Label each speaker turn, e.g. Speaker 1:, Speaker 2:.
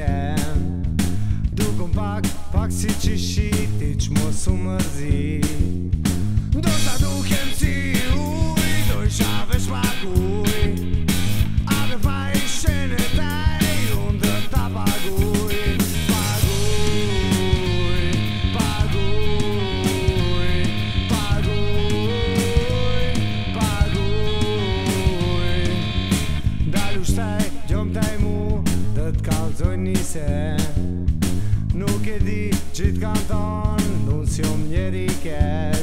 Speaker 1: can Dugom bag, pak si čiši, tič mo su mrzi Dosta duhem si u nise Nuk e di që t'kan thonë, unë si jom njeri keq